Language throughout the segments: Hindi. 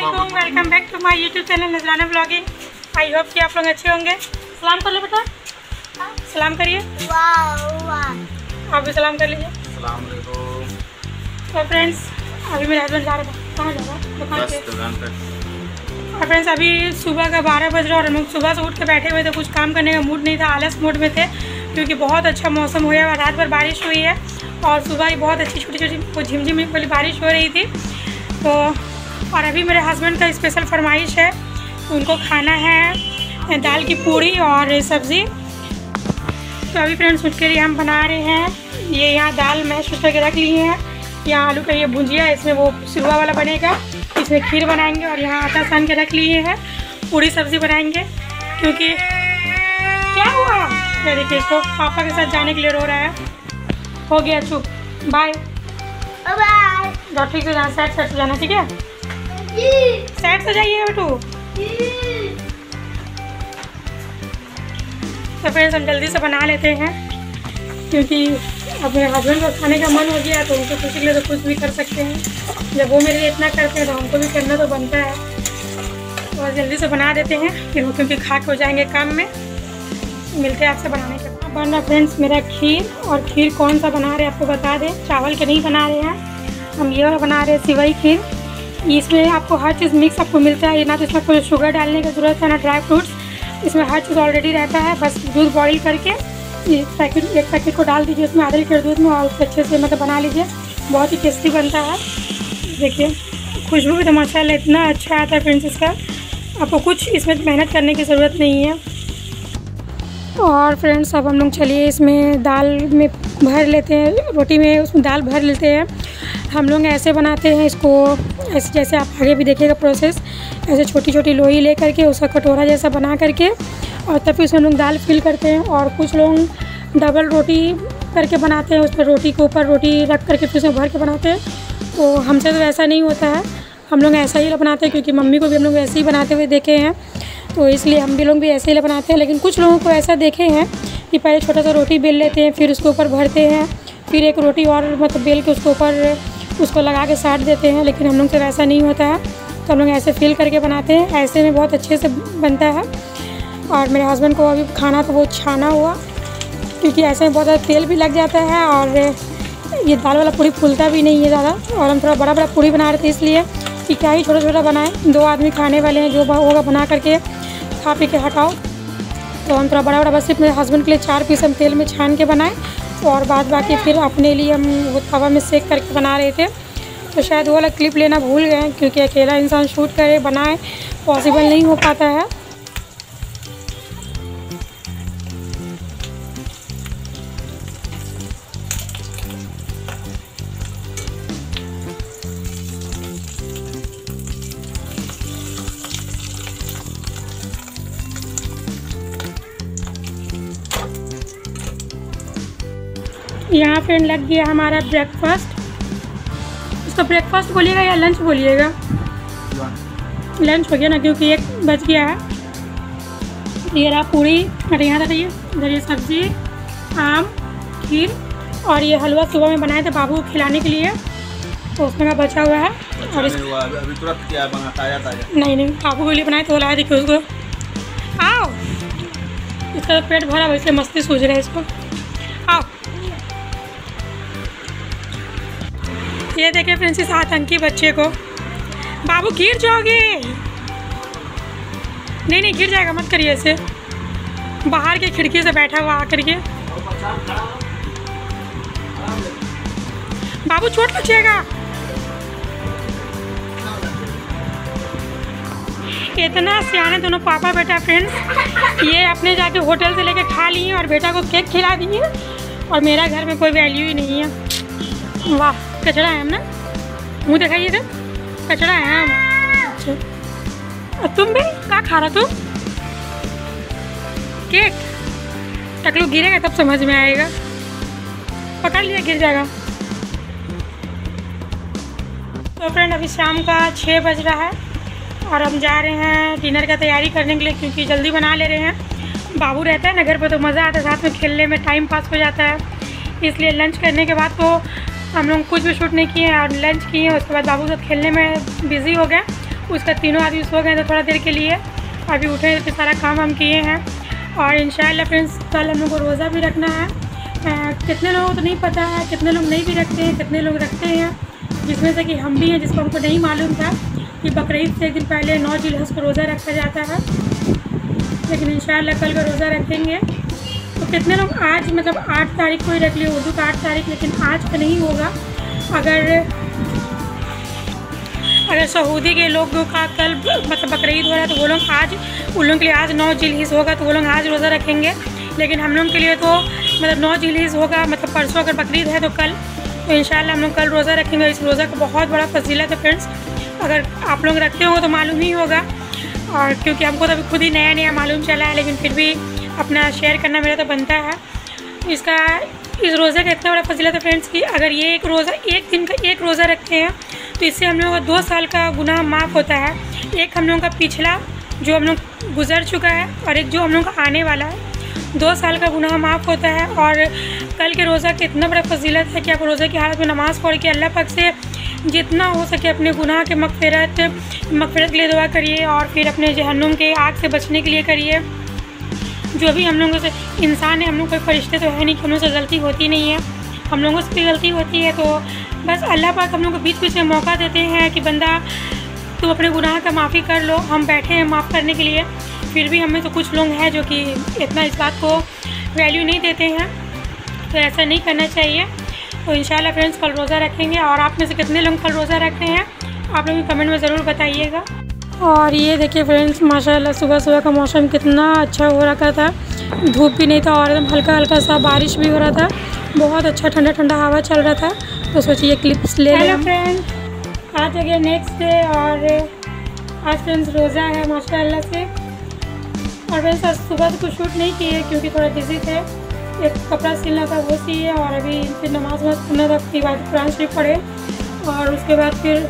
Aslam welcome back to my YouTube channel Nazrana blogging I hope कि आप लोग अच्छे होंगे। सलाम कर लो बेटा। सलाम करिए। आप भी सलाम कर लीजिए। तो फ्रेंड्स अभी मेरे हस्बैंड जा रहे हैं कहाँ जा रहा है? दुकान पे। पर और फ्रेंड्स अभी सुबह का बारह बज रहा और हम लोग सुबह से उठ के बैठे हुए थे। कुछ काम करने का मूड नहीं था आलस मूड में थे क्योंकि बहुत अच्छा मौसम हुआ है और रात भर बारिश हुई है। और सुबह ही बहुत अच्छी छोटी छोटी झिमझिम वाली बारिश हो रही थी। तो और अभी मेरे हस्बैंड का स्पेशल फरमाइश है उनको खाना है दाल की पूड़ी और सब्ज़ी। तो अभी फ्रेंड्स उसके लिए हम बना रहे हैं। ये यहाँ दाल मैश करके रख लिए हैं। यहाँ आलू का ये भुंजिया इसमें वो सिरवा वाला बनेगा। इसमें खीर बनाएँगे और यहाँ आटा सान के रख लिए हैं। पूरी सब्ज़ी बनाएँगे क्योंकि क्या हुआ? ये देखिए इसको पापा के साथ जाने के लिए रो रहा है। हो गया चुप। बाय जाओ ठीक से जाना साइड साइड से जाना ठीक है? साइड से जाइएगा बेटू। तो फ्रेंड्स हम जल्दी से बना लेते हैं, क्योंकि अब मेरे हस्बैंड को खाने का मन हो गया तो उनको खुशी के लिए तो कुछ भी कर सकते हैं। जब वो मेरे लिए इतना करते हैं तो हमको भी करना तो बनता है। तो बस जल्दी से बना देते हैं, फिर वो क्योंकि खा के हो जाएँगे काम में। मिलते हैं आपसे बनाने के बाद। बन रहा फ्रेंड्स मेरा खीर और खीर कौन सा बना रहे हैं, आपको बता दें। चावल के नहीं बना रहे हैं, हम ये बना रहे हैं, सिवई खीर। इसमें आपको हर चीज़ मिक्स आपको मिलता है। ना तो इसमें कोई शुगर डालने की ज़रूरत है, ना ड्राई फ्रूट्स इसमें हर चीज़ ऑलरेडी रहता है, बस दूध बॉईल करके एक पैकेट एक पैकेट को डाल दीजिए, उसमें आधे लीटर दूध में और अच्छे से मतलब बना लीजिए। बहुत ही टेस्टी बनता है। देखिए, खुशबू भी तो माशाल्लाह इतना अच्छा आता है फ्रेंड्स इसका। आपको कुछ इसमें मेहनत करने की ज़रूरत नहीं है। और फ्रेंड्स अब हम लोग चलिए इसमें दाल में भर लेते हैं। रोटी में उसमें दाल भर लेते हैं। हम लोग ऐसे बनाते हैं इसको ऐसे जैसे आप आगे भी देखिएगा प्रोसेस ऐसे छोटी छोटी लोई ले करके उसका कटोरा जैसा बना करके, और तब फिर उसमें लोग दाल फिल करते हैं, और कुछ लोग डबल रोटी करके बनाते हैं उस पर रोटी के ऊपर रोटी रख करके फिर उसमें भर के बनाते हैं। तो हमसे तो ऐसा नहीं होता है। हम लोग ऐसा ही बनाते हैं, क्योंकि मम्मी को भी हम लोग ऐसे ही बनाते हुए देखे हैं। तो इसलिए हम भी लोग भी ऐसे ही बनाते हैं, लेकिन कुछ लोगों को ऐसा देखे हैं कि पहले छोटा सा रोटी बेल लेते हैं, फिर उसके ऊपर भरते हैं, फिर एक रोटी और मतलब बेल के उसके ऊपर उसको लगा के साट देते हैं, लेकिन हम लोग से वैसा नहीं होता। है तो हम लोग ऐसे फील करके बनाते हैं। ऐसे में बहुत अच्छे से बनता है। और मेरे हस्बैंड को अभी खाना तो बहुत छाना हुआ, क्योंकि ऐसे में बहुत ज़्यादा तेल भी लग जाता है और ये दाल वाला पूरी फूलता भी नहीं है ज़्यादा। और हम थोड़ा बड़ा बड़ा पूरी बना रहे थे, इसलिए कि क्या ही छोटा छोटा बनाएँ। दो आदमी खाने वाले हैं, जो होगा बना करके खा पी के हटाओ। तो हम थोड़ा बड़ा बड़ा बस मेरे हस्बैंड के लिए चार पीस हम तेल में छान के बनाए। और बाद बाकी फिर अपने लिए हम वो तवा में सेक करके बना रहे थे। तो शायद वो वाला क्लिप लेना भूल गए क्योंकि अकेला इंसान शूट करे, बनाए पॉसिबल नहीं हो पाता है। यहाँ फ्रेंड लग गया हमारा ब्रेकफास्ट इसको ब्रेकफास्ट बोलिएगा या लंच बोलिएगा? लंच हो गया ना क्योंकि एक बज गया है। ये रहा पूरी अरे यहाँ रहिए इधर ये सब्ज़ी आम खीर और ये हलवा सुबह में बनाए थे बाबू को खिलाने के लिए। तो उसमें का बचा हुआ है और इस अभी तुरंत क्या बना ताज़ा ताज़ा। नहीं नहीं बाबू के लिए बनाए तो लाया देखिए उसको आओ। इसका तो पेट भरा वैसे मस्ती सूझ रहा है इसको। आओ। ये देखिए फ्रेंड्स आतंकी बच्चे को। बाबू, गिर जाओगे। नहीं नहीं, गिर जाएगा, मत करिए ऐसे बाहर के खिड़की से बैठा हुआ आकर के। बाबू, चोट जाएगा इतना सियाने दोनों पापा, बेटा फ्रेंड्स ये अपने जाके होटल से लेके खा लिए और बेटा को केक खिला दिए। और मेरा घर में कोई वैल्यू ही नहीं है। वाह। कचड़ा है ना? मुँह दिखाइए तो कचड़ा है अच्छा। तुम भी? क्या खा रहा तुम केक? टकलू गिरेगा तब समझ में आएगा। पकड़ लिया, गिर जाएगा। तो फ्रेंड अभी शाम का छः बज रहा है और हम जा रहे हैं डिनर का तैयारी करने के लिए क्योंकि जल्दी बना ले रहे हैं। बाबू रहता है ना घर पे तो मज़ा आता है, साथ में खेलने में टाइम पास हो जाता है। इसलिए लंच करने के बाद तो हम लोग कुछ भी शूट नहीं किए और लंच किए उसके बाद बाबू साथ खेलने में बिज़ी हो गए। उसका तीनों आदमी सो गए थे थोड़ा देर के लिए। अभी उठे तो सारा काम हम किए हैं। और इन फ्रेंड्स कल हम लोग को रोज़ा भी रखना है। आ, कितने लोगों को तो नहीं पता है कितने लोग नहीं भी रखते हैं कितने लोग रखते हैं। जिसमें से कि हम भी हैं जिसको हमको नहीं मालूम था कि बकरीद से एक दिन पहले नौ जिलहस को रोज़ा रखा जाता है। लेकिन इन कल का रोज़ा रखेंगे। तो कितने लोग आज मतलब आठ तारीख को ही रख लिए, उर्दू का आठ तारीख, लेकिन आज का नहीं होगा। अगर अगर सऊदी के लोग का कल मतलब बकरीद हो रहा है तो वो लोग आज, उन लोगों के लिए आज नौ जिलहिस होगा तो वो लोग आज रोज़ा रखेंगे। लेकिन हम लोग के लिए तो मतलब नौ जिलहिस होगा मतलब परसों अगर बकरीद है तो कल तो इन हम लोग कल रोज़ा रखेंगे। इस रोज़ा का बहुत बड़ा फजीलत है फ्रेंड्स। अगर आप लोग रखते होंगे तो मालूम ही होगा। और क्योंकि हमको तो अभी खुद ही नया नया मालूम चला है, लेकिन फिर भी अपना शेयर करना मेरा तो बनता है। इसका, इस रोज़े का इतना बड़ा फजीलत है फ्रेंड्स कि अगर ये एक रोज़ा, एक दिन का एक रोज़ा रखते हैं तो इससे हम लोगों का दो साल का गुनाह माफ़ होता है। एक हम लोगों का पिछला, जो हम लोग गुजर चुका है, और एक जो हम लोग का आने वाला है। दो साल का गुनाह माफ़ होता है, और कल के रोज़ा का इतना बड़ा फजीलत है कि आप रोज़े की हालत में नमाज़ पढ़ के अल्लाह पक से जितना हो सके अपने गुनाह के मगफरत मगफरत के लिए दुआ करिए, और फिर अपने जहन्नुम के आग से बचने के लिए करिए। जो भी हम लोगों से इंसान है, हम लोग कोई फरिश्ते तो है नहीं कि हम लोग से गलती होती नहीं है। हम लोगों से भी गलती होती है तो बस अल्लाह पाक हम लोग को बीच बीच में मौका देते हैं कि बंदा तुम अपने गुनाह का माफ़ी कर लो, हम बैठे हैं माफ़ करने के लिए। फिर भी हमें तो कुछ लोग हैं जो कि इतना इस बात को वैल्यू नहीं देते हैं तो ऐसा नहीं करना चाहिए। तो इन फ्रेंड्स कल रोज़ा रखेंगे और आप में से कितने लोग कल रोज़ा रखते हैं, आप लोग कमेंट में ज़रूर बताइएगा। और ये देखिए फ्रेंड्स माशाल्लाह सुबह सुबह का मौसम कितना अच्छा हो रखा था। धूप भी नहीं था और एकदम हल्का हल्का सा बारिश भी हो रहा था। बहुत अच्छा ठंडा ठंडा हवा चल रहा था। तो सोचिए क्लिप्स ले हेलो फ्रेंड आज आ गया नेक्स्ट डे और आज फ्रेंड्स रोज़ा है माशाल्लाह से। और वैसे आज सुबह तो कुछ शूट नहीं किए क्योंकि थोड़ा बिज़ी थे। एक कपड़ा सिलना था वो सिए और अभी फिर नमाज़ वमाज पढ़ना था उसके बाद कुरान शरीफ पढ़े। और उसके बाद फिर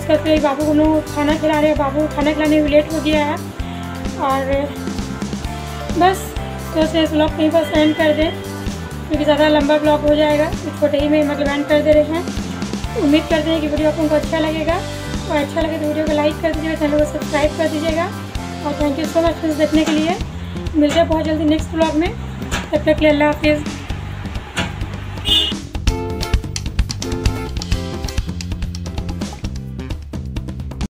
उसके बाद फिर बाबू को लोग खाना खिला रहे हैं बाबू खाना खिलाने में लेट हो गया है। और बस तो रहे इस ब्लॉग कहीं पर एंड कर दें, क्योंकि ज़्यादा लंबा ब्लॉग हो जाएगा छोटे ही में मतलब एंड कर दे रहे हैं। उम्मीद करते हैं कि वीडियो आपको अच्छा लगेगा, और अच्छा लगे तो वीडियो को लाइक कर दीजिएगा, चैनल को सब्सक्राइब कर दीजिएगा, और thank you so much friends देखने के लिए। मिलते हैं बहुत जल्दी नेक्स्ट ब्लॉग में, तब तक के लिए अल्लाह हाफिज़।